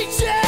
reach.